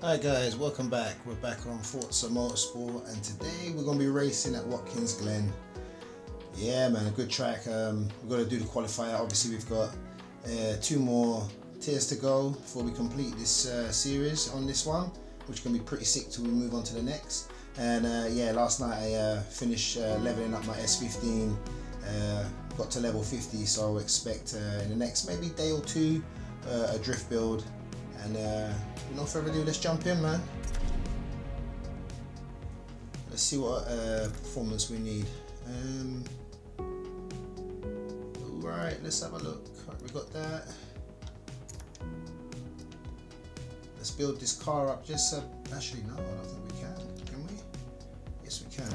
Hi guys, welcome back. We're back on Forza Motorsport and today we're going to be racing at Watkins Glen. Yeah man, a good track. Um, we've got to do the qualifier. Obviously we've got uh, two more tiers to go before we complete this uh, series on this one, which can be pretty sick till we move on to the next. And uh, yeah, last night I uh, finished uh, leveling up my S15, uh, got to level 50, so I'll expect in the next maybe day or two a drift build and uh, without further ado, let's jump in, man. Let's see what uh, performance we need. Um, Alright, let's have a look. Right, we got that. Let's build this car up just uh, actually no, I don't think we can. Can we? Yes we can.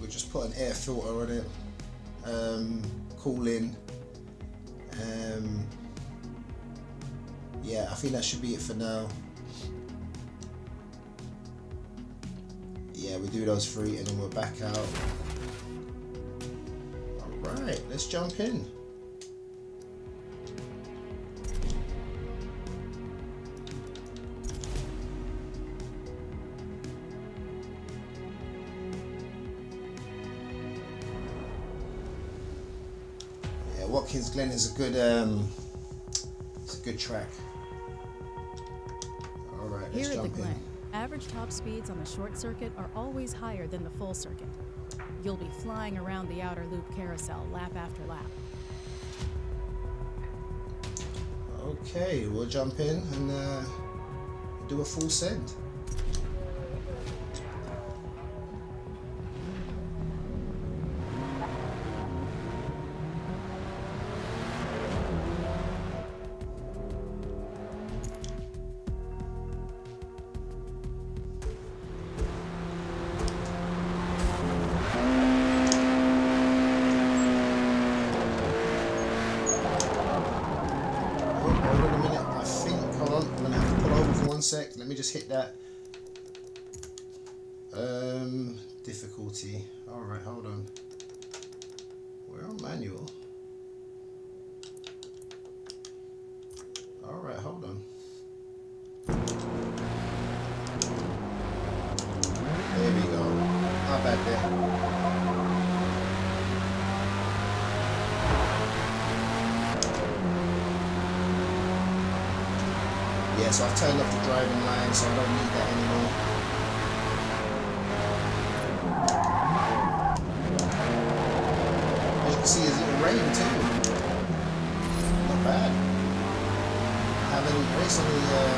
We'll just put an air filter on it. Um, cooling. Um, yeah, I think that should be it for now. Yeah, we do those three and then we're back out. Alright, let's jump in. Yeah, Watkins Glen is a good um, it's a good track. All right, Here at the Glen, in. average top speeds on the short circuit are always higher than the full circuit. You'll be flying around the outer loop carousel lap after lap. Okay, we'll jump in and uh, do a full send. Just hit that. Um, difficulty. All right, hold on. We're on manual. All right, hold on. There we go. Not bad there. Yeah, so I've turned off the driving line, so I don't need that anymore. As you can see, it's in rain too. Not bad. Haven't raced any, um,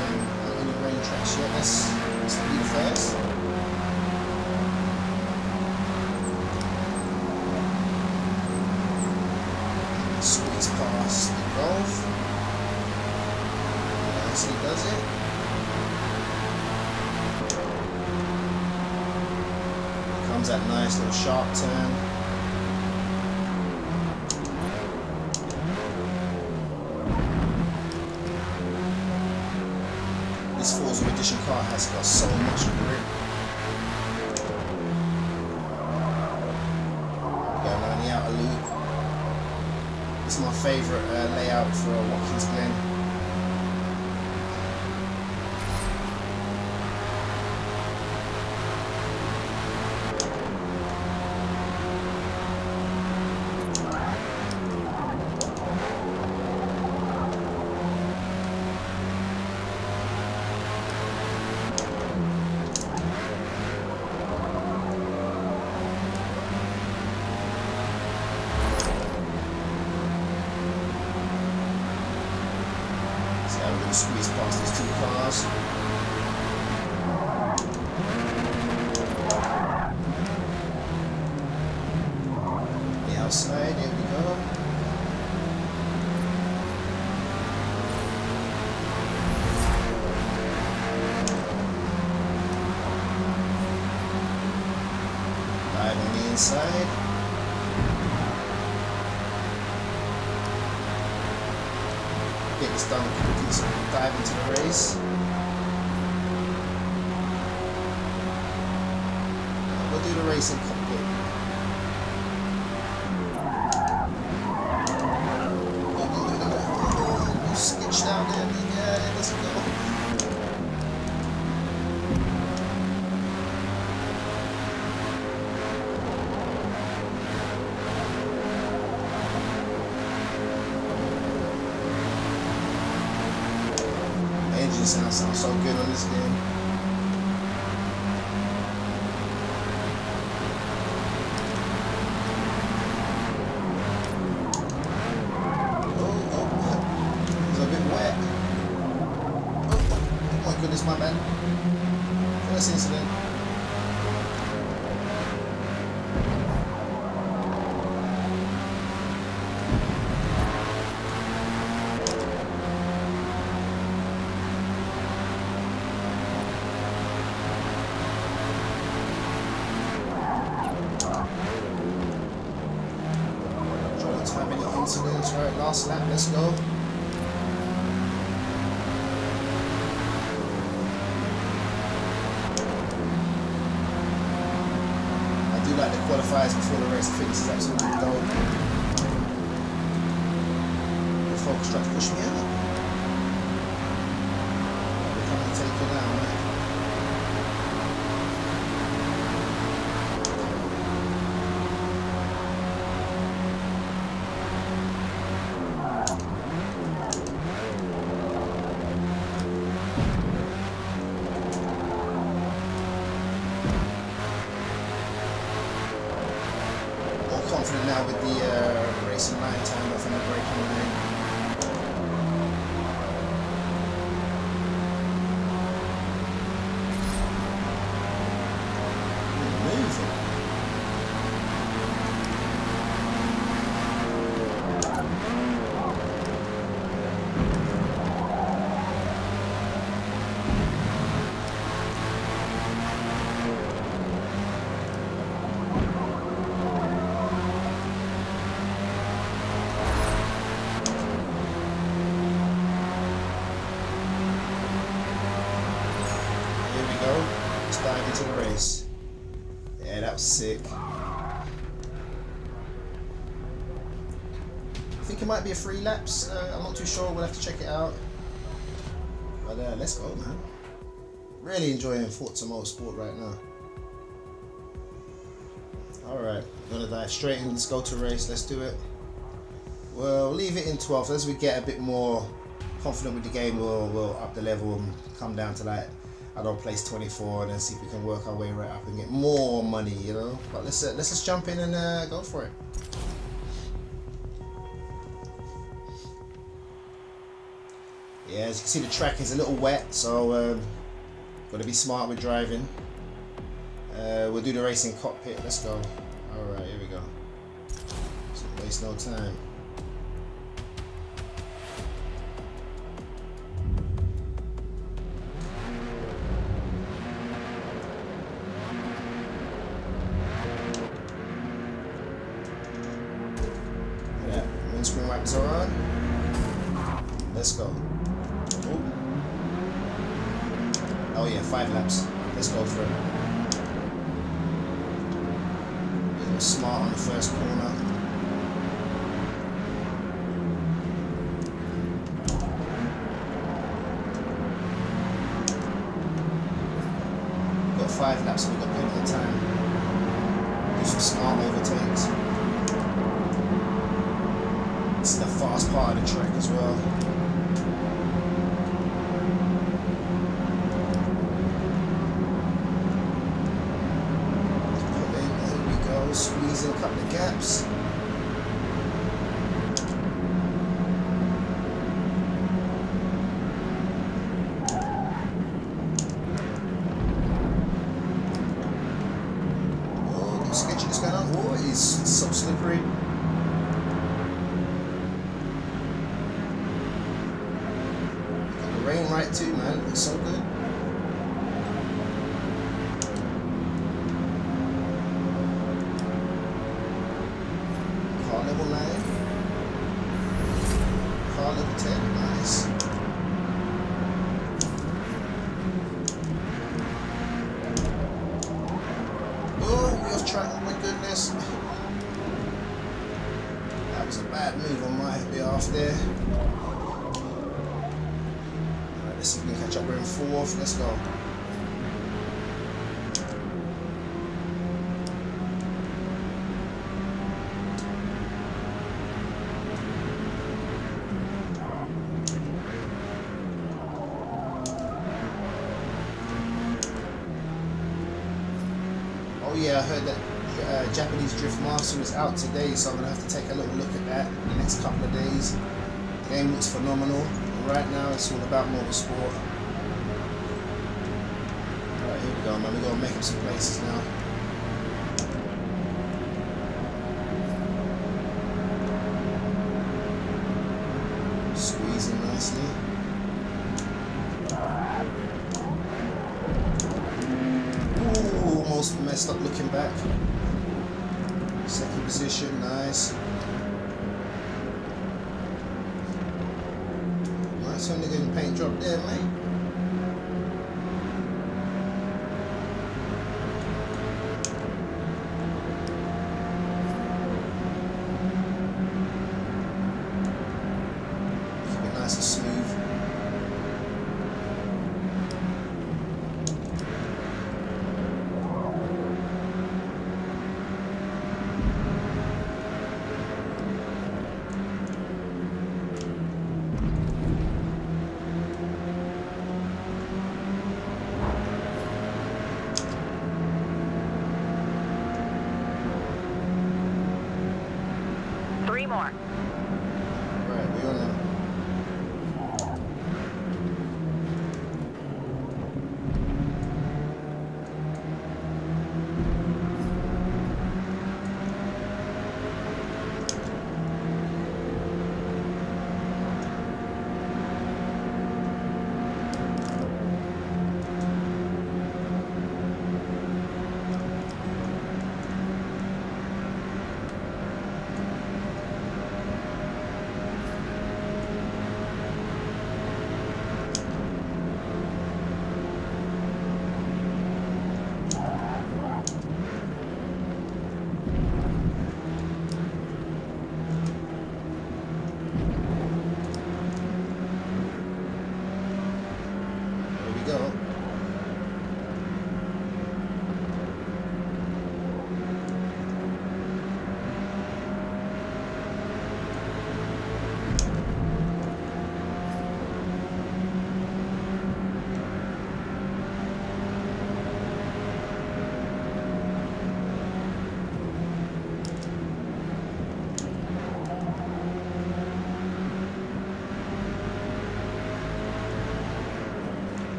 sharp turn. This Forza Edition car has got so much grip. Going around the outer loop. Is my favourite uh, layout for Watkins Glen. Squeeze past these two cars. Get this done quickly so we can dive into the race. We'll do the racing cockpit. change just sound so good on this game. To time any right? Last lap, let's go. I do like the qualifiers before the race. Is absolutely dope. The folks try to push me out. With the uh, think it might be a free laps. Uh, I'm not too sure. We'll have to check it out. But uh, let's go, man. Really enjoying Forza Motorsport right now. Alright, gonna dive straight in. Let's go to race. Let's do it. We'll leave it in 12th. As we get a bit more confident with the game, we'll, we'll up the level and come down to like, I don't place 24 and then see if we can work our way right up and get more money, you know? But let's, uh, let's just jump in and uh, go for it. Yeah, as you can see, the track is a little wet, so um, got to be smart with driving. Uh, we'll do the racing cockpit. Let's go. All right, here we go. So waste no time. Oh yeah, five laps. Let's go for it. A little smart on the first corner. Got five laps, so we've got plenty of time. Do some smart overtakes. It's the fast part of the track as well. Pull in, Here we squeezing a couple of gaps. there. Let's see if we can catch up. We're in fourth. Let's go. Oh yeah, I heard that Japanese Drift Master is out today, so I'm gonna have to take a little look at that in the next couple of days. The game looks phenomenal. right now, it's all about motorsport. Alright, here we go, man. We gotta make up some places now. Squeezing nicely. Position, nice. Nice only getting paint drop there, mate. Nice and smooth.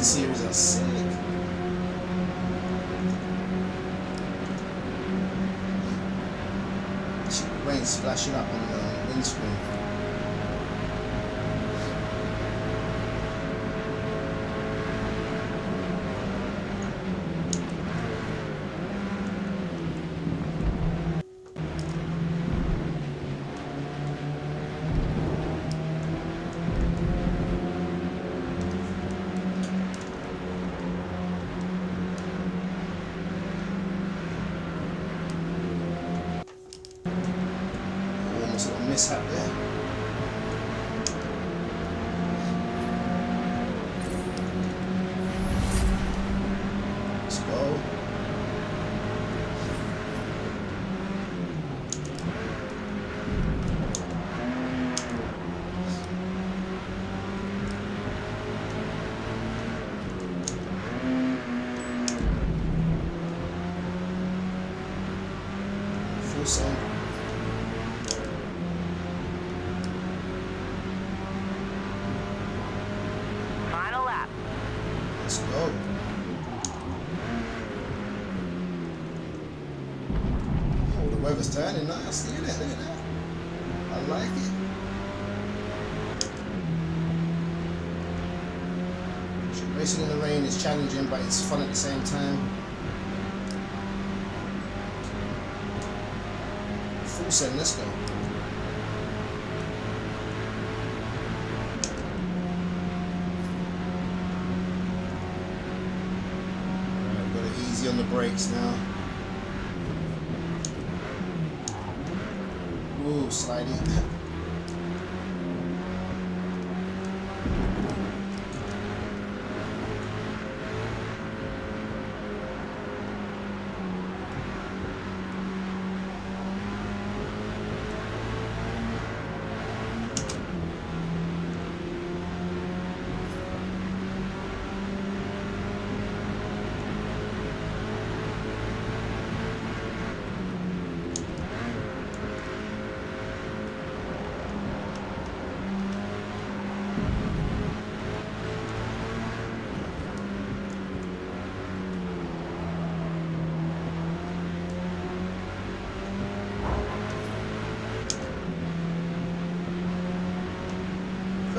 Racing series are sick. Rain splashing up on the windscreen. y'all seeing? Look at that. I like it. Racing in the rain is challenging, but it's fun at the same time. Full send, let's go. Got it easy on the brakes now. Sliding.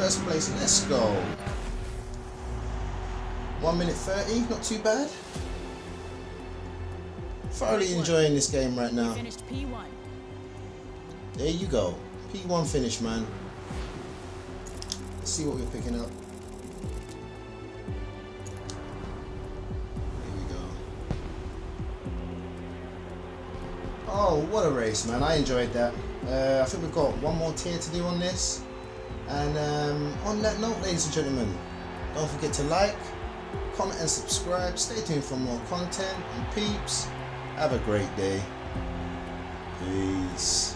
First place, let's go. 1 minute 30, not too bad. Thoroughly enjoying this game right now. Finished P1. There you go. P1 finish, man. Let's see what we're picking up. Here we go. Oh, what a race, man. I enjoyed that. Uh, I think we've got one more tier to do on this. And um, on that note, ladies and gentlemen, don't forget to like, comment and subscribe. Stay tuned for more content. And peeps, have a great day. Peace.